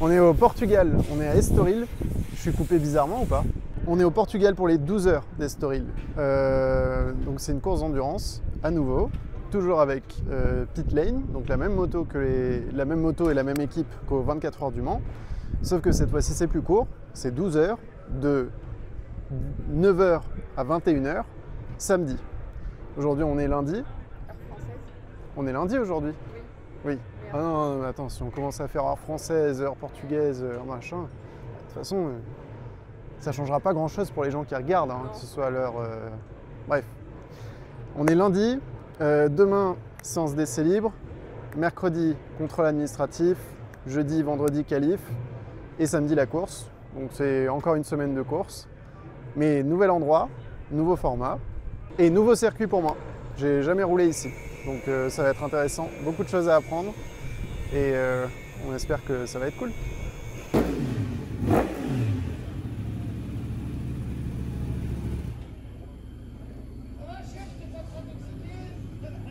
On est au Portugal, on est à Estoril. Je suis coupé bizarrement ou pas On est au Portugal pour les 12 heures d'Estoril. Euh, donc c'est une course d'endurance, à nouveau, toujours avec euh, Pit Lane, donc la même moto que les- la même moto et la même équipe qu'aux 24 heures du Mans. Sauf que cette fois-ci c'est plus court, c'est 12 heures de 9h à 21h samedi. Aujourd'hui on est lundi. On est lundi aujourd'hui? Oui. Oui. Ah non, non, attends, si on commence à faire heure française, heure portugaise, heure machin, de toute façon, euh, ça changera pas grand chose pour les gens qui regardent, hein, que ce soit l'heure. euh, Bref. On est lundi, euh, demain, séance d'essai libre, mercredi, contrôle administratif, jeudi, vendredi, qualif, et samedi, la course. Donc c'est encore une semaine de course. Mais nouvel endroit, nouveau format, et nouveau circuit pour moi. J'ai jamais roulé ici. Donc euh, ça va être intéressant, beaucoup de choses à apprendre et euh, on espère que ça va être cool.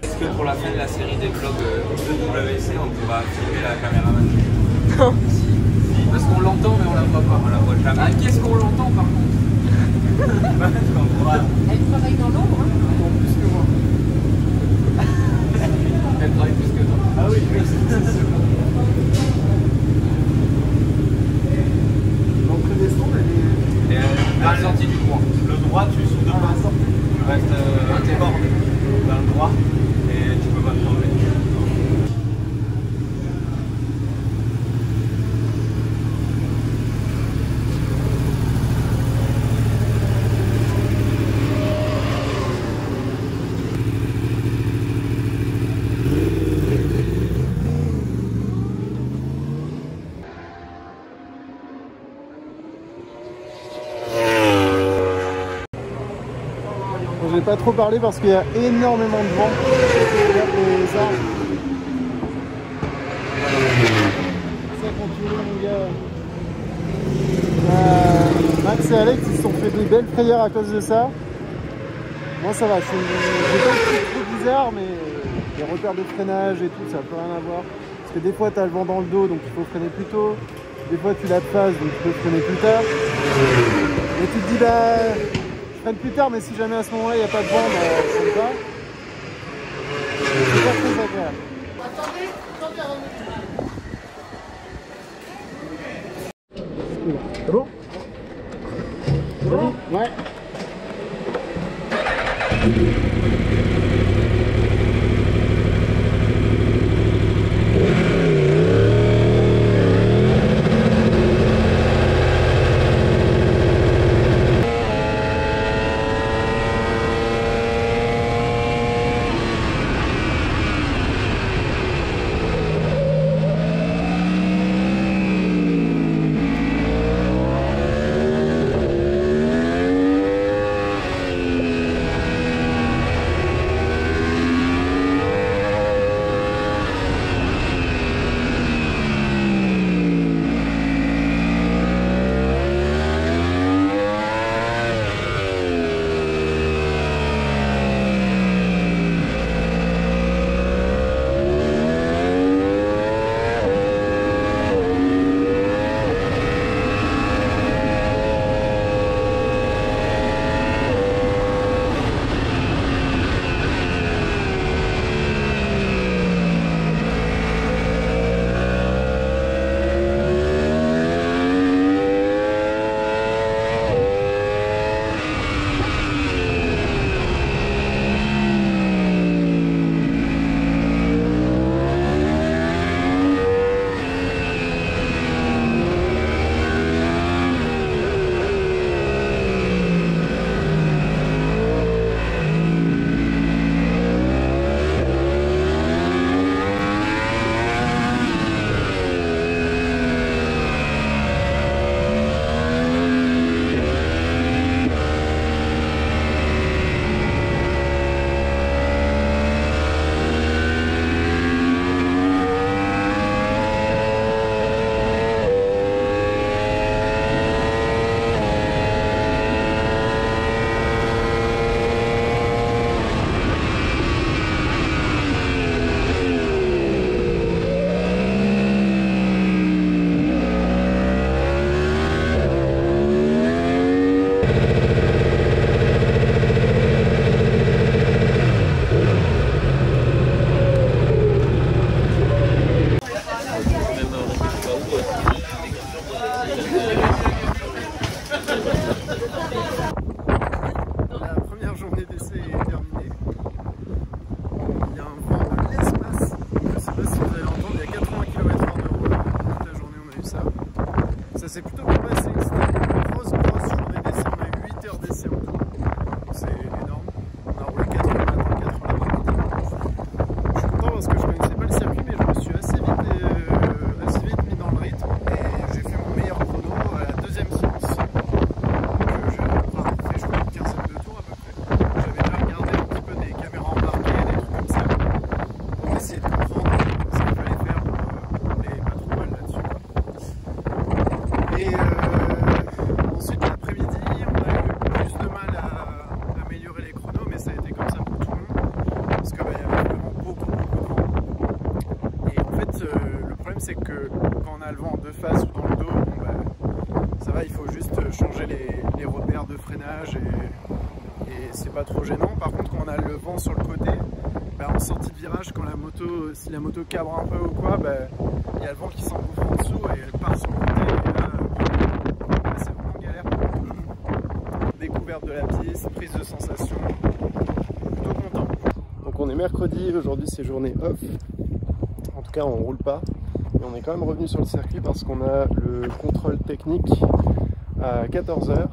Est-ce que pour la fin de la série des vlogs euh, WC, on pourra filmer la caméraman Non. Parce qu'on l'entend, mais on la voit pas. On la voit jamais. Ah, qu'est-ce qu'on l'entend par contre Elle travaille dans l'ombre. hein. plus que moi. Elle travaille plus que toi. Ah oui, oui, c'est sûr. L'entrée des sondes, elle est... Et euh, à la sortie du coin. Le droit, tu sous deux pas. Tu restes euh, dans le droit et tu peux pas te trembler. Je vais pas trop parler parce qu'il y a énormément de vent. Ça continue. Euh, Max et Alex ils se sont fait des belles frayeurs à cause de ça. Moi ça va, c'est trop bizarre mais les repères de freinage et tout ça peut rien à voir. Parce que des fois tu as le vent dans le dos donc il faut freiner plus tôt. Des fois tu de face donc tu peux freiner plus tard. Et tu te dis bah freine plus tard mais si jamais à ce moment-là il n'y a pas de vent, bah je freine pas. C'est pas très agréable. C'est problème c'est que quand on a le vent en deux ou dans le dos, bah, ça va, il faut juste changer les, repères de freinage et, c'est pas trop gênant. Par contre, quand on a le vent sur le côté, bah, en sortie de virage, quand la moto, si la moto cabre un peu ou quoi, bah, il y a le vent qui s'engouffre en dessous et elle part sur le côté. Et là, là, c'est vraiment galère. Découverte de la piste, prise de sensation, plutôt content. Donc on est mercredi, aujourd'hui c'est journée off. Tout cas, on roule pas. Mais on est quand même revenu sur le circuit parce qu'on a le contrôle technique à 14h.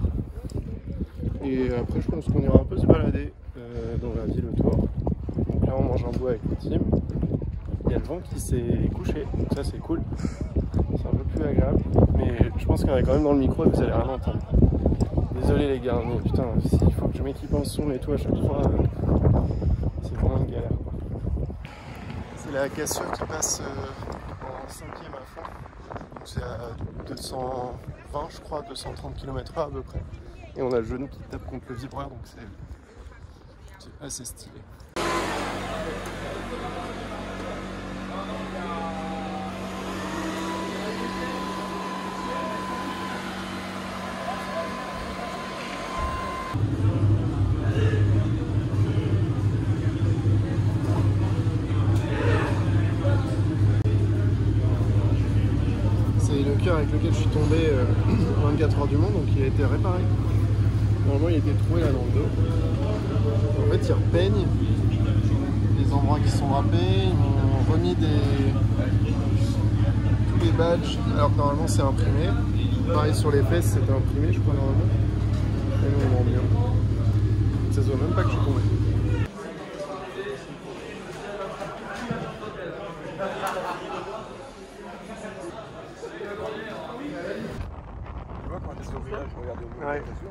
Et après, je pense qu'on ira un peu se balader euh, dans la ville autour. Donc là, on mange un bout avec le team. Il y a le vent qui s'est couché, donc ça c'est cool. C'est un peu plus agréable. Mais je pense en a quand même dans le micro et vous allez rien entendre. Désolé les gars, mais putain, il faut que je m'équipe en son et tout à chaque fois, euh, c'est vraiment une galère. quoi. C'est la cassure qui passe euh, en cinquième à fond. C'est à 220, je crois, 230 km/h à peu près. Et on a le genou qui tape contre le vibreur, donc c'est assez stylé. 24 heures du monde, donc il a été réparé. Normalement, il était troué là dans le dos. En fait, il repeigne les endroits qui sont râpés. Ils m'ont remis des tous les badges, alors que normalement c'est imprimé. Pareil sur les fesses, c'était imprimé, je crois normalement. Bien. Ça se voit même pas que je suis tombé. Tu village, regarde au bout, Ouais. bien sûr.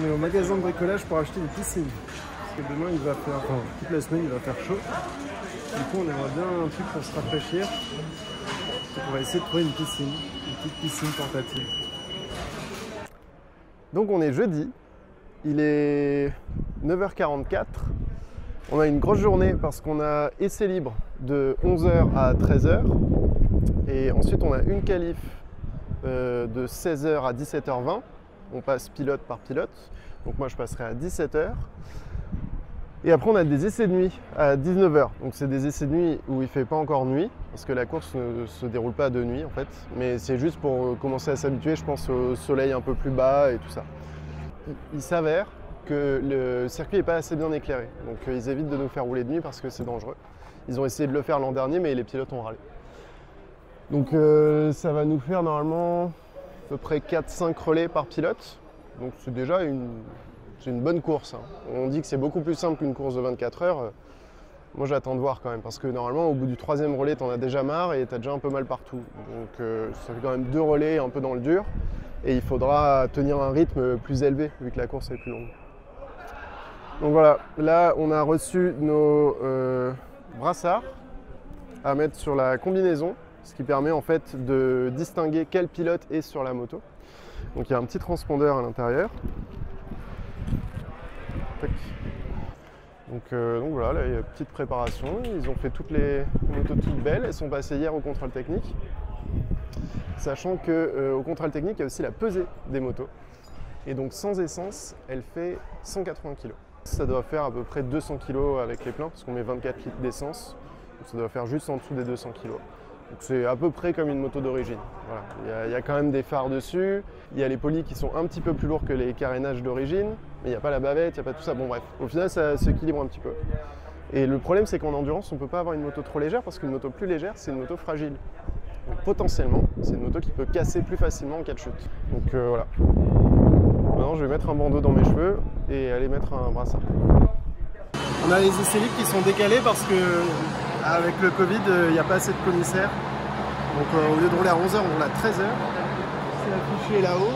On est au magasin de bricolage pour acheter une piscine. Parce que demain, il va faire, enfin, toute la semaine, il va faire chaud. Du coup, on aimerait bien un truc pour se rafraîchir. Donc, on va essayer de trouver une piscine, une petite piscine portative. Donc, on est jeudi. Il est 9h44. On a une grosse journée parce qu'on a essai libre de 11h à 13h. Et ensuite, on a une qualif euh, de 16h à 17h20 on passe pilote par pilote. Donc moi je passerai à 17h. Et après on a des essais de nuit à 19h. Donc c'est des essais de nuit où il fait pas encore nuit, parce que la course ne se déroule pas de nuit en fait. Mais c'est juste pour euh, commencer à s'habituer, je pense, au soleil un peu plus bas et tout ça. Il s'avère que le circuit n'est pas assez bien éclairé. Donc euh, ils évitent de nous faire rouler de nuit parce que c'est dangereux. Ils ont essayé de le faire l'an dernier, mais les pilotes ont râlé. Donc euh, ça va nous faire normalement à peu près 4-5 relais par pilote. Donc c'est déjà une, une bonne course. hein. On dit que c'est beaucoup plus simple qu'une course de 24 heures. Moi j'attends de voir quand même, parce que normalement au bout du troisième relais t'en as déjà marre et t'as déjà un peu mal partout. Donc euh, ça fait quand même deux relais un peu dans le dur. Et il faudra tenir un rythme plus élevé vu que la course est plus longue. Donc voilà, là on a reçu nos euh, brassards à mettre sur la combinaison ce qui permet en fait de distinguer quel pilote est sur la moto. Donc il y a un petit transpondeur à l'intérieur. Euh, donc voilà, là, il y a une petite préparation. Ils ont fait toutes les motos toutes belles. Elles sont passées hier au contrôle technique. Sachant qu'au contrôle technique, il y a aussi la pesée des motos. Et donc sans essence, elle fait 180 kg. Ça doit faire à peu près 200 kg avec les pleins, parce qu'on met 24 litres d'essence. Donc ça doit faire juste en dessous des 200 kg. Donc c'est à peu près comme une moto d'origine. Voilà. Il, y a, il y a quand même des phares dessus, il y a les polis qui sont un petit peu plus lourds que les carénages d'origine, mais il n'y a pas la bavette, il n'y a pas tout ça. Bon bref, au final ça s'équilibre un petit peu. Et le problème c'est qu'en endurance on ne peut pas avoir une moto trop légère parce qu'une moto plus légère c'est une moto fragile. Donc potentiellement c'est une moto qui peut casser plus facilement en cas de chute. Donc euh, voilà. Maintenant je vais mettre un bandeau dans mes cheveux et aller mettre un brassard. On a les essais libres qui sont décalés parce que avec le Covid, il n'y a pas assez de commissaires. Donc euh, au lieu de rouler à 11h, on roule à 13h. C'est affiché là-haut.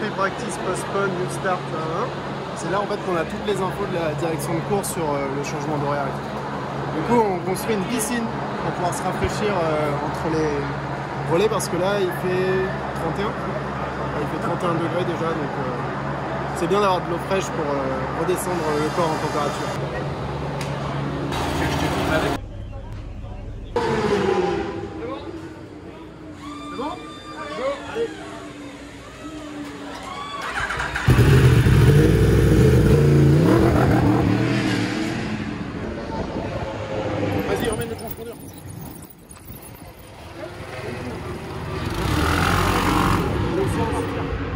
Free practice, postpone, new start. C'est là en fait qu'on a toutes les infos de la direction de course sur euh, le changement d'horaire. Du coup, on construit une piscine pour pouvoir se rafraîchir euh, entre les relais parce que là, il fait 31. Il fait 31 degrés déjà, donc euh, c'est bien d'avoir de l'eau fraîche pour euh, redescendre le corps en température remets le transpondeur.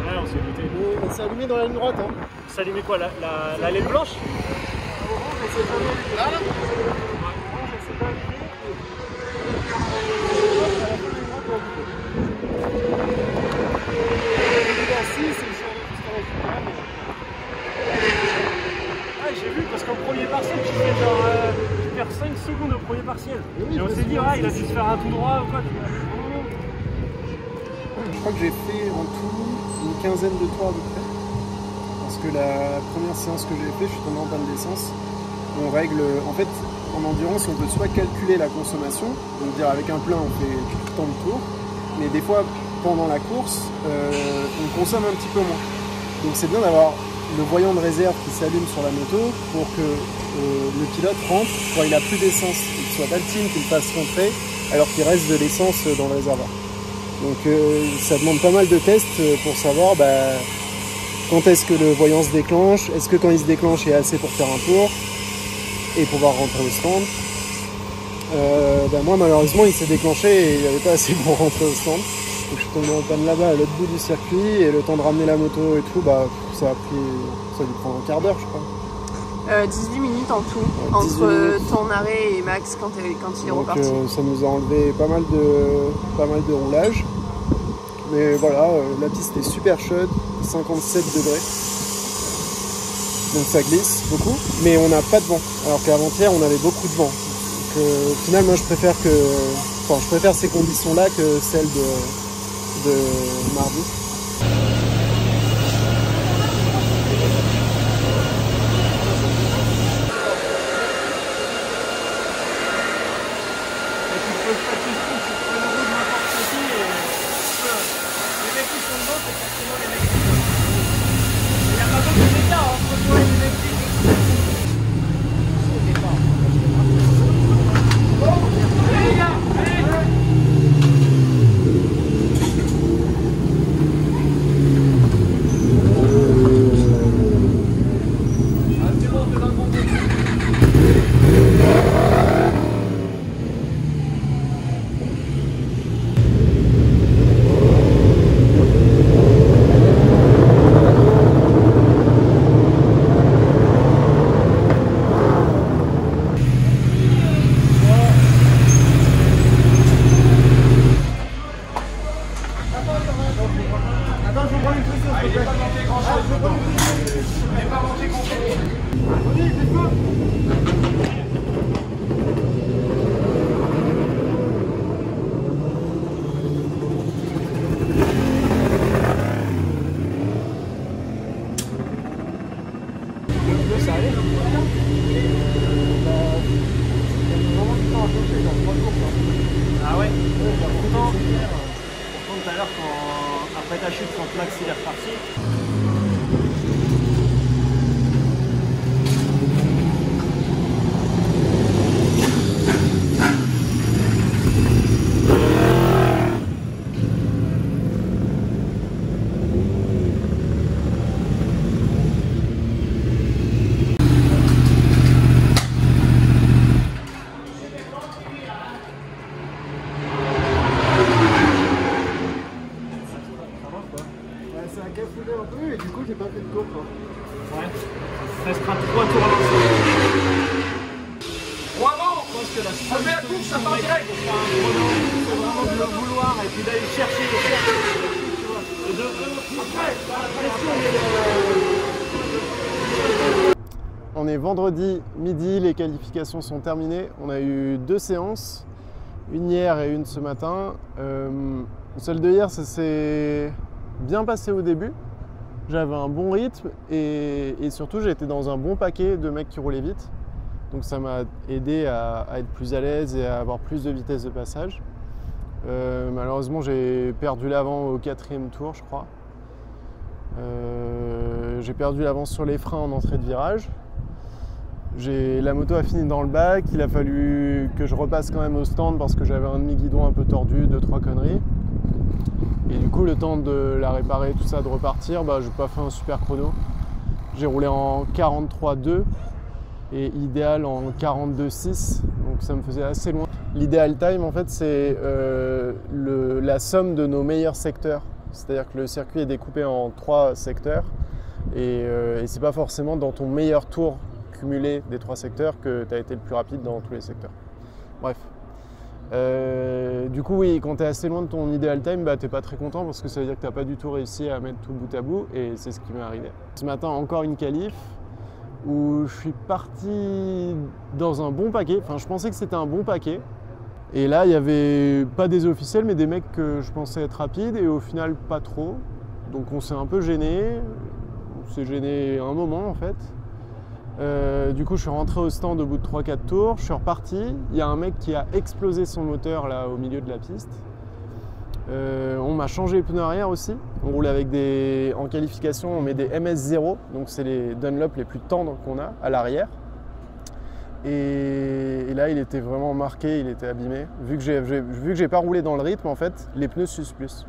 Ouais, on s'est goûté. C'est allumé dans la ligne droite. Allumait quoi la, la, la laine blanche Ah, j'ai vu parce qu'au premier partiel, tu fais genre. euh, tu perds 5 secondes au premier partiel. oui, Et on je s'est me dit, souviens, ouais, il a c'est- dû se faire un tout droit ou quoi. Je crois que j'ai fait en tout une quinzaine de tours à peu près. Parce que la première que j'ai fait, je suis tombé en panne d'essence. On règle. En fait, en endurance, on peut soit calculer la consommation, donc dire avec un plein, on fait tant de tours. Mais des fois, pendant la course, euh, on consomme un petit peu moins. Donc c'est bien d'avoir le voyant de réserve qui s'allume sur la moto pour que euh, le pilote rentre quand il a plus d'essence, qu'il soit Alpine, qu'il fasse rentrer, alors qu'il reste de l'essence dans le réservoir. Donc euh, ça demande pas mal de tests euh, pour savoir bah, quand est-ce que le voyant se déclenche, est-ce que quand il se déclenche il y a assez pour faire un tour et pouvoir rentrer au stand? Euh, bah, moi malheureusement il s'est déclenché et il n'y avait pas assez pour rentrer au stand. Donc je suis tombé en panne là-bas à l'autre bout du circuit et le temps de ramener la moto et tout, bah, ça a pris ça a dû prendre un quart d'heure je crois. Euh, 18 minutes en tout, 18 entre minutes. ton arrêt et Max quand, il est Donc reparti. euh, ça nous a enlevé pas mal de, pas mal de roulage. Mais voilà, euh, la piste est super chaude, 57 degrés. Donc ça glisse beaucoup, mais on n'a pas de vent. Alors qu'avant-hier on avait beaucoup de vent. Donc euh, au final moi je préfère que. Enfin je préfère ces conditions là que celles de mardi. On est vendredi midi, les qualifications sont terminées. On a eu deux séances, une hier et une ce matin. Euh, celle de hier, ça s'est bien passé au début. J'avais un bon rythme et, et surtout été dans un bon paquet de mecs qui roulaient vite. Donc ça m'a aidé à, être plus à l'aise et à avoir plus de vitesse de passage. Euh, malheureusement j'ai perdu l'avant au quatrième tour je crois. Euh, j'ai perdu l'avance sur les freins en entrée de virage. La moto a fini dans le bac, il a fallu que je repasse quand même au stand parce que j'avais un demi-guidon un peu tordu, deux trois conneries. Et du coup le temps de la réparer, tout ça, de repartir, bah, j'ai pas fait un super chrono. J'ai roulé en 43.2 et idéal en 42.6, donc ça me faisait assez loin. L'idéal time en fait c'est euh, la somme de nos meilleurs secteurs. C'est-à-dire que le circuit est découpé en trois secteurs et, euh, et c'est pas forcément dans ton meilleur tour cumulé des trois secteurs que tu as été le plus rapide dans tous les secteurs. Bref. Euh, du coup, oui, quand tu es assez loin de ton idéal time, bah, tu pas très content parce que ça veut dire que tu pas du tout réussi à mettre tout bout à bout et c'est ce qui m'est arrivé. Ce matin, encore une qualif où je suis parti dans un bon paquet. Enfin, je pensais que c'était un bon paquet. Et là, il n'y avait pas des officiels, mais des mecs que je pensais être rapides et au final, pas trop. Donc, on s'est un peu gêné. On s'est gêné un moment en fait. Euh, du coup, je suis rentré au stand au bout de 3-4 tours. Je suis reparti. Il y a un mec qui a explosé son moteur là au milieu de la piste. Euh, on m'a changé les pneus arrière aussi. On roule avec des. En qualification, on met des MS0, donc c'est les Dunlop les plus tendres qu'on a à l'arrière. Et, là, il était vraiment marqué, il était abîmé. Vu que j'ai vu que j'ai pas roulé dans le rythme, en fait, les pneus s'usent plus.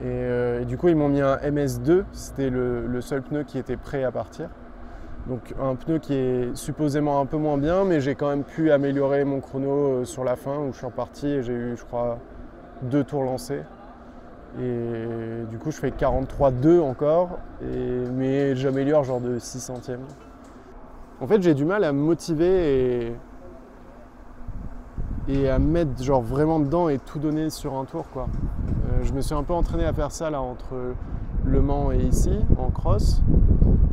Et, euh, du coup, ils m'ont mis un MS2, c'était le, le seul pneu qui était prêt à partir. Donc un pneu qui est supposément un peu moins bien, mais j'ai quand même pu améliorer mon chrono euh, sur la fin où je suis reparti et j'ai eu, je crois, deux tours lancés. Et du coup, je fais 43-2 encore, et, mais j'améliore genre de 6 centièmes. En fait, j'ai du mal à me motiver et, à me mettre genre vraiment dedans et tout donner sur un tour quoi. Euh, je me suis un peu entraîné à faire ça là entre Le Mans et ici en cross,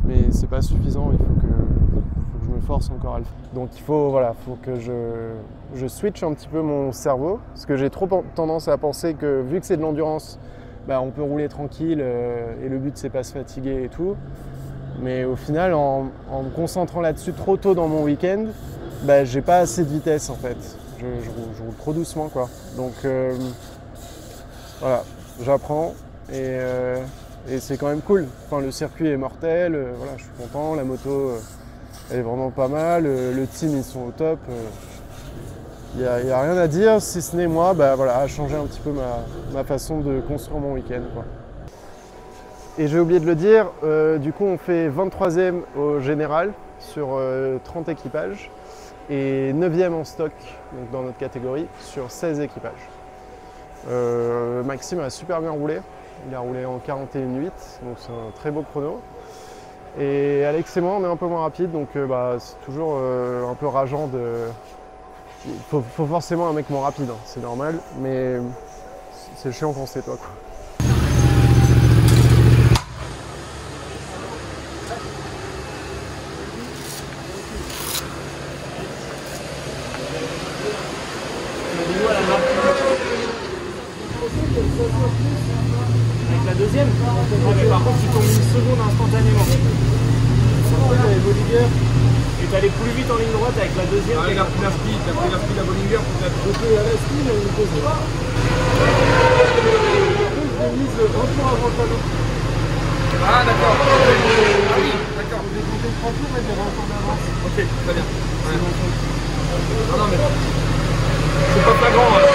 mais c'est pas suffisant. Il faut que, faut que je me force encore à le faire. Donc il faut voilà, faut que je, je switch un petit peu mon cerveau parce que j'ai trop tendance à penser que vu que c'est de l'endurance, bah, on peut rouler tranquille euh, et le but c'est pas se fatiguer et tout. Mais au final, en, me concentrant là-dessus trop tôt dans mon week-end, bah, j'ai pas assez de vitesse en fait. Je, roule, trop doucement quoi. Donc euh, voilà, j'apprends et, euh, et c'est quand même cool. Enfin, le circuit est mortel, voilà, je suis content, la moto est vraiment pas mal, le team ils sont au top. Il n'y a, rien à dire si ce n'est moi, bah, voilà, à changer un petit peu ma, façon de construire mon week-end. Et j'ai oublié de le dire, euh, du coup on fait 23e au général sur euh, 30 équipages et 9e en stock donc dans notre catégorie sur 16 équipages. Euh, Maxime a super bien roulé, il a roulé en 41,8 donc c'est un très beau chrono. Et Alex et moi on est un peu moins rapide donc euh, bah, c'est toujours euh, un peu rageant de. Faut, faut forcément un mec moins rapide, hein, c'est normal, mais c'est chiant quand c'est toi quoi. Avec la deuxième Ouais, mais par contre, tu tombes une seconde instantanément. Et t'allais plus vite en ligne droite avec la deuxième. Ah, il a pris la speed, il a pris la speed à Bollinger peut-être. Ah d'accord. Ah oui, d'accord. Ok, très bien. Ouais. Non, non, mais c'est pas flagrant. hein.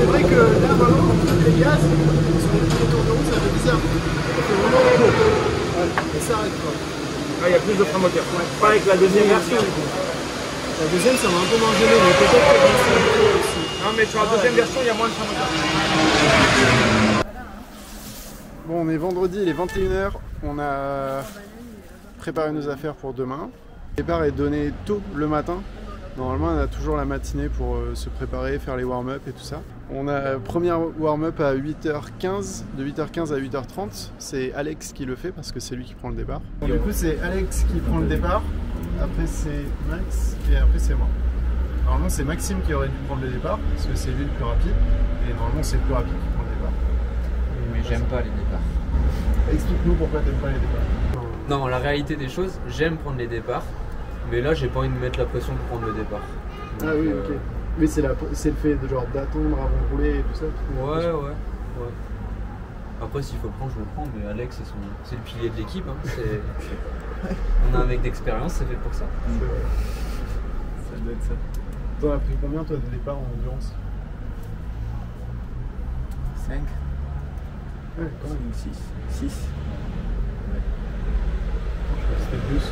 C'est vrai que là, vraiment, les gaz, sur les tours de roue, ça fait bizarre. C'est vraiment ouais, et ça arrête quoi. Ah, il y a plus de frein moteur. Pas avec la deuxième version. La deuxième, ça m'a un peu moins gêné, mais peut-être que c'est aussi. Non, mais sur la deuxième version, il y a moins de frein moteur. Bon, on est vendredi, il est 21h. On a préparé nos affaires pour demain. Le départ est donné tôt le matin. Normalement, on a toujours la matinée pour euh, se préparer, faire les warm-up et tout ça. On a euh, première warm-up à 8h15, de 8h15 à 8h30. C'est Alex qui le fait parce que c'est lui qui prend le départ. du coup, c'est Alex qui prend le départ. Après, c'est Max et après, c'est moi. Normalement, c'est Maxime qui aurait dû prendre le départ parce que c'est lui le plus rapide. Et normalement, c'est le plus rapide qui prend le départ. Mais j'aime pas les départs. Explique-nous pourquoi t'aimes pas les départs. Non, la réalité des choses, j'aime prendre les départs, mais là j'ai pas envie de me mettre la pression pour prendre le départ. Ah oui, euh, ok. Mais c'est, la, c'est le fait de genre d'attendre avant de rouler et tout ça Ouais, ouais, ouais. Après s'il faut le prendre, je le prends. Mais Alex, c'est son- c'est le pilier de l'équipe. hein. C'est- On a un mec d'expérience, c'est fait pour ça. Ça doit être ça. T'en as pris combien toi de départ en endurance? 5 Ouais, quand même. 6 6 C'était plus.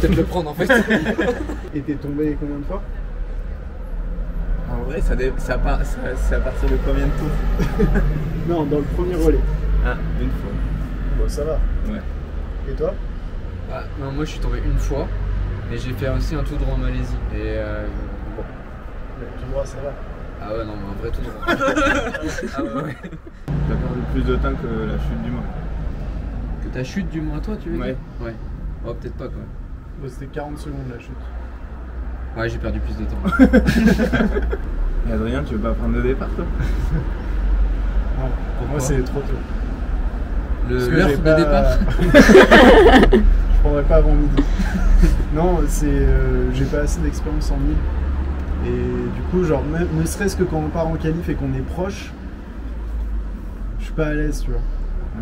Peut-être le prendre en fait. Et t'es tombé combien de fois? Vrai, ça, dé- ça, part- ça- c'est à partir de combien de tours Non, dans le premier relais. Ah, une fois. Bon, ça va. Ouais. Et toi Ah, non, moi je suis tombé une fois. Et j'ai fait aussi un tout droit en Malaisie. Et euh, bon. Tout droit, ça va. Ah ouais, non, mais un vrai tout droit. ah ouais, ouais. T'as perdu plus de temps que la chute du Mans. Que ta chute du moins toi, tu veux Ouais. dire Ouais. Oh, peut-être pas quand même. Bon, C'était 40 secondes la chute. Ouais, j'ai perdu plus de temps. Et Adrien, tu veux pas prendre de départ toi? Non, pour moi c'est trop tôt. Le l'heure de pas- départ? Je prendrai pas avant midi. non, c'est euh, j'ai pas assez d'expérience en mille. Et du coup, genre, ne serait-ce que quand on part en qualif et qu'on est proche, je suis pas à l'aise, tu vois.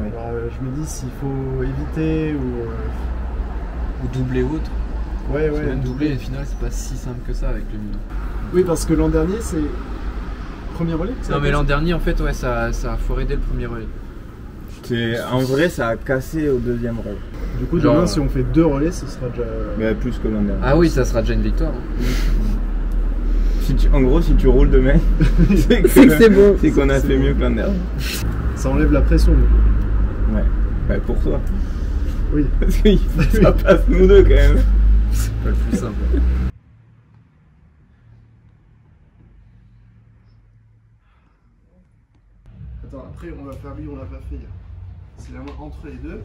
Ouais. Alors, euh, je me dis s'il faut éviter ou. euh, Ou doubler ou autre. Ouais, ouais. même doubler, au final, c'est pas si simple que ça avec le mino. Oui, parce que l'an dernier, c'est. Premier relais ça Non, mais l'an dernier, en fait, ouais, ça, ça a foiré dès le premier relais. C'est- En vrai, ça a cassé au deuxième rôle. Du coup, Genre, demain, si on fait deux relais, ce sera déjà. Mais plus que l'an dernier. Ah oui, ça sera déjà une victoire. hein. Si tu- en gros, si tu roules demain, c'est que C'est que c'est bon. C'est qu'on a fait bon. mieux que l'an dernier. Ça enlève la pression, du coup. Ouais. Bah, pour toi. Oui. Parce qu'il faut que ça passe nous deux quand même. C'est pas le plus simple. Attends, après, on va faire lui, on l'a pas fait. C'est la main entre les deux.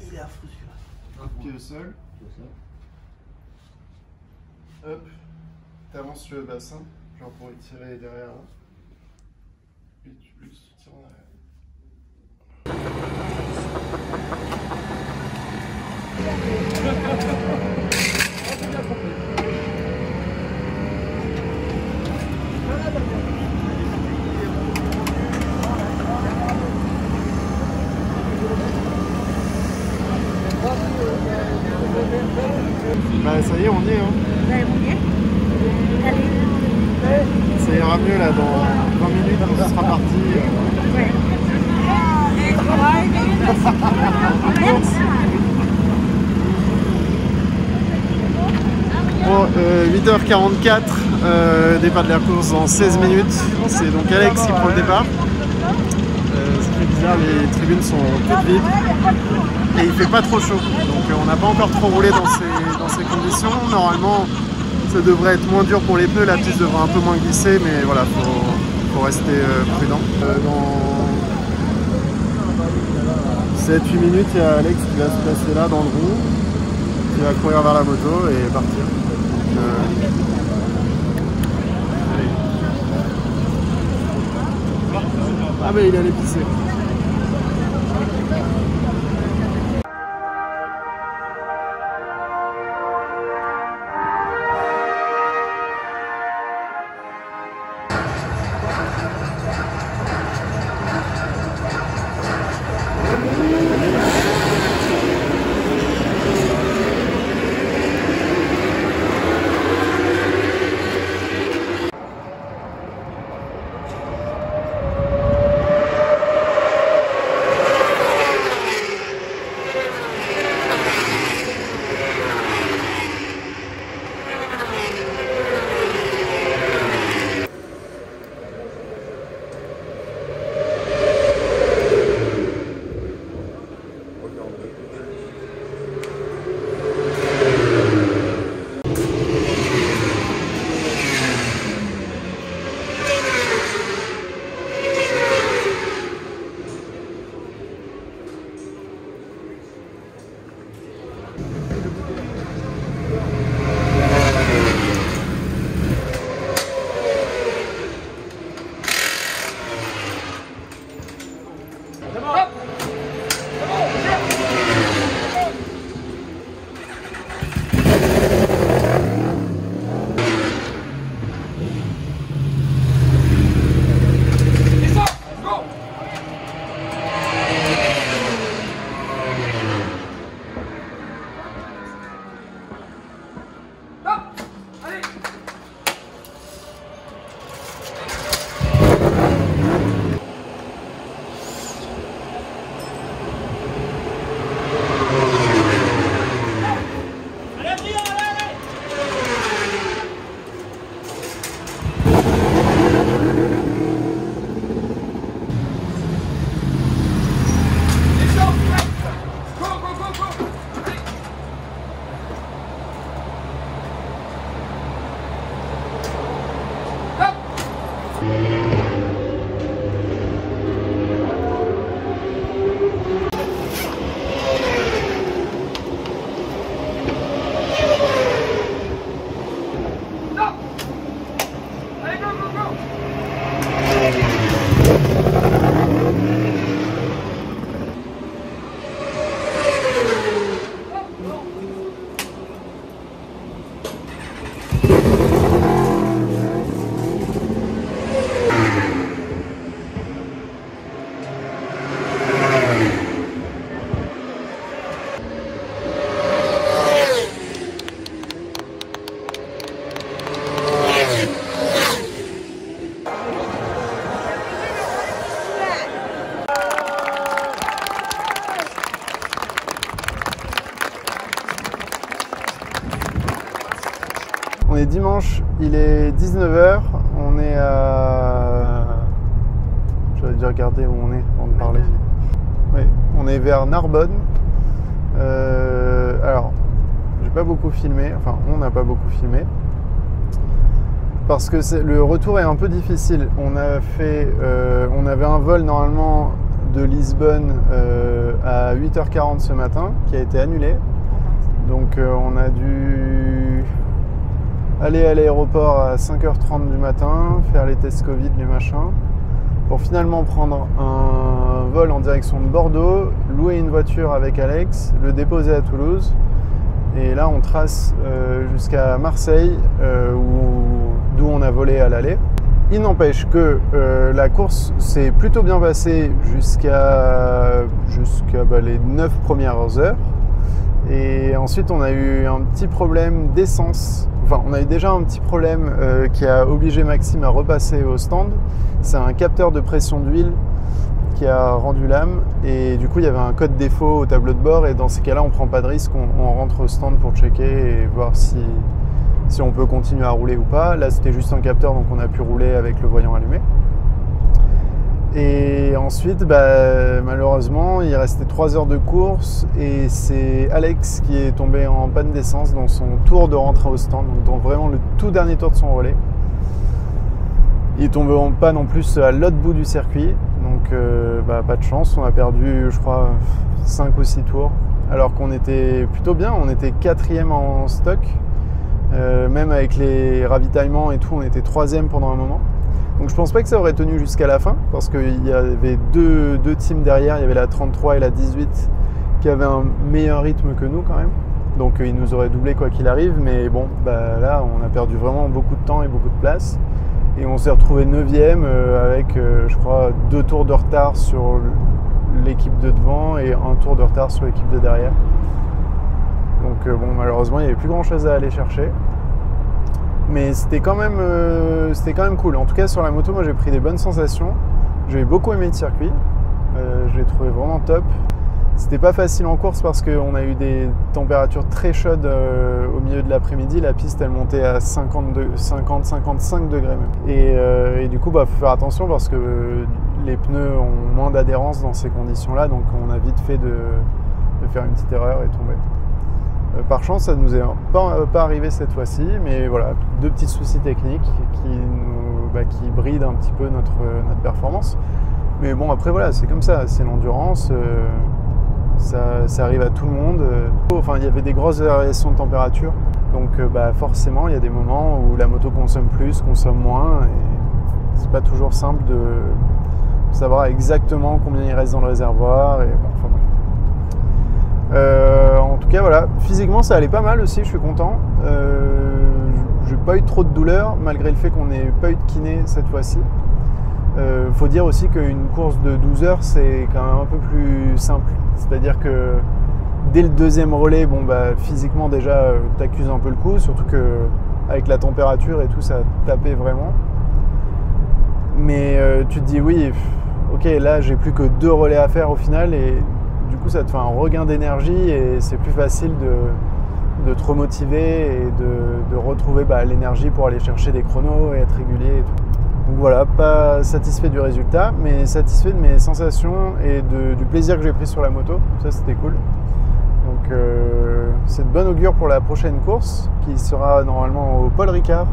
Il est affreux celui-là. Pied au sol. Hop. T'avances sur le bassin, genre pour étirer derrière là. Et tu le soutiens en arrière. Bah ça y est, on y est. Hein. Ça ira mieux là dans 20 minutes, on sera parti. Bon, euh, 8h44, euh, départ de la course dans 16 minutes. C'est donc Alex qui prend le départ. Euh, ça fait bizarre, les tribunes sont toutes vides et il fait pas trop chaud. Donc euh, on n'a pas encore trop roulé dans ces, conditions. Normalement, ça devrait être moins dur pour les pneus. La piste devrait un peu moins glisser, mais voilà, faut, faut rester euh, prudent. Euh, dans 7-8 minutes, il y a Alex qui va se placer là dans le roue, qui va courir vers la moto et partir. Euh, Ah mais il allait pisser. Parce que le retour est un peu difficile. On, euh, avait un vol normalement de Lisbonne euh, à 8h40 ce matin qui a été annulé. Donc euh, on a dû aller à l'aéroport à 5h30 du matin, faire les tests Covid, les machins, pour finalement prendre un vol en direction de Bordeaux, louer une voiture avec Alex, le déposer à Toulouse. Et là, on trace jusqu'à Marseille, où- on a volé à l'aller. Il n'empêche que euh, la course s'est plutôt bien passée jusqu'à bah, les 9 premières heures. Et ensuite, on a eu un petit problème d'essence. Enfin, on a eu déjà un petit problème euh, qui a obligé Maxime à repasser au stand. C'est un capteur de pression d'huile qui a rendu l'âme. Et du coup, il y avait un code défaut au tableau de bord. Et dans ces cas-là, on prend pas de risque. On, on rentre au stand pour checker et voir si, si on peut continuer à rouler ou pas. Là, c'était juste un capteur, donc on a pu rouler avec le voyant allumé. Et ensuite, bah, malheureusement, il restait 3 heures de course et c'est Alex qui est tombé en panne d'essence dans son tour de rentrée au stand, donc dans vraiment le tout dernier tour de son relais. Il est tombé en panne en plus à l'autre bout du circuit, donc euh, bah, pas de chance. On a perdu, je crois, 5 ou 6 tours, alors qu'on était plutôt bien. On était quatrième en stock, Euh, même avec les ravitaillements et tout, on était troisième pendant un moment. Donc je pense pas que ça aurait tenu jusqu'à la fin parce qu'il y avait deux, deux teams derrière, il y avait la 33 et la 18 qui avaient un meilleur rythme que nous quand même. Donc euh, ils nous auraient doublé quoi qu'il arrive, mais bon, bah, là on a perdu vraiment beaucoup de temps et beaucoup de place. Et on s'est retrouvé 9ème avec, euh, je crois, deux tours de retard sur l'équipe de devant et un tour de retard sur l'équipe de derrière. Donc euh, bon, malheureusement, il n'y avait plus grand chose à aller chercher. Mais c'était quand, même, euh, c'était quand même cool. En tout cas, sur la moto, moi j'ai pris des bonnes sensations. J'ai beaucoup aimé le circuit. Euh, je l'ai trouvé vraiment top. C'était pas facile en course parce qu'on a eu des températures très chaudes au milieu de l'après-midi. La piste elle montait à 50-55 degrés même. Et, du coup, bah, faut faire attention parce que les pneus ont moins d'adhérence dans ces conditions-là. Donc on a vite fait de faire une petite erreur et tomber. Euh, Par chance, ça ne nous est pas, euh, pas arrivé cette fois-ci, mais voilà, deux petits soucis techniques qui, bah, brident un petit peu notre, notre performance. Mais bon, après voilà, c'est comme ça, c'est l'endurance, euh, ça, arrive à tout le monde. euh. Enfin, il y avait des grosses variations de température, donc euh, bah, forcément, il y a des moments où la moto consomme plus, consomme moins, et c'est pas toujours simple de savoir exactement combien il reste dans le réservoir. Euh, en tout cas, voilà, physiquement ça allait pas mal aussi, je suis content. Euh, j'ai pas eu trop de douleur malgré le fait qu'on n'ait pas eu de kiné cette fois-ci. Euh, faut dire aussi qu'une course de 12 heures c'est quand même un peu plus simple. C'est-à-dire que dès le deuxième relais, bon bah physiquement déjà euh, t'accuses un peu le coup, surtout que avec la température et tout ça tapait vraiment. Mais euh, tu te dis oui, ok là j'ai plus que deux relais à faire au final et coup ça te fait un regain d'énergie et c'est plus facile de, de te remotiver et de, retrouver bah, l'énergie pour aller chercher des chronos et être régulier et tout. Donc voilà, pas satisfait du résultat, mais satisfait de mes sensations et du plaisir que j'ai pris sur la moto. Ça c'était cool. Donc euh, c'est de bonne augure pour la prochaine course qui sera normalement au Paul Ricard.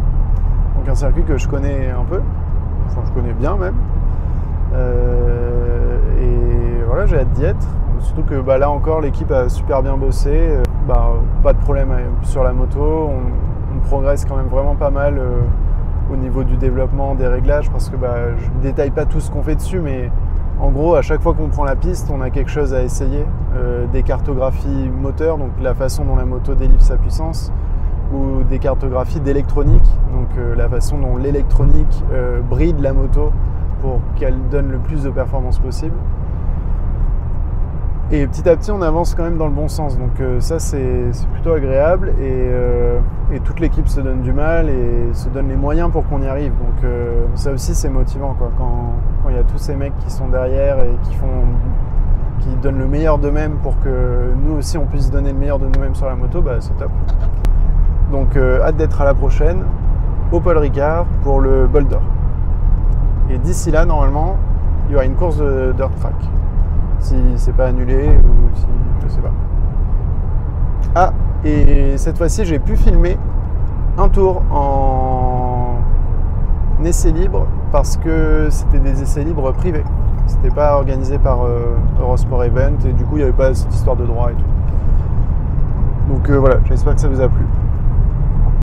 Donc un circuit que je connais un peu, enfin je connais bien même. Euh, et voilà, j'ai hâte d'y être. Surtout que bah, là encore, l'équipe a super bien bossé. Euh, bah, pas de problème euh, sur la moto. On, progresse quand même vraiment pas mal euh, au niveau du développement, des réglages, parce que bah, je ne détaille pas tout ce qu'on fait dessus, mais en gros, à chaque fois qu'on prend la piste, on a quelque chose à essayer. Des cartographies moteur, donc la façon dont la moto délivre sa puissance, ou des cartographies d'électronique, donc la façon dont l'électronique bride la moto pour qu'elle donne le plus de performance possible. Et petit à petit, on avance quand même dans le bon sens. Donc euh, ça, c'est plutôt agréable. Et, euh, et toute l'équipe se donne du mal et se donne les moyens pour qu'on y arrive. Donc euh, ça aussi, c'est motivant. Quoi. Quand il y a tous ces mecs qui sont derrière et qui, font, qui donnent le meilleur d'eux-mêmes pour que nous aussi, on puisse donner le meilleur de nous-mêmes sur la moto, bah, c'est top. Donc hâte d'être à la prochaine au Paul Ricard pour le bol d'or. Et d'ici là, normalement, il y aura une course de track. Si c'est pas annulé ou si. je sais pas. Ah, et cette fois-ci, j'ai pu filmer un tour en essai libre parce que c'était des essais libres privés. C'était pas organisé par euh, Eurosport Event et du coup, il n'y avait pas cette histoire de droit et tout. Donc euh, voilà, j'espère que ça vous a plu.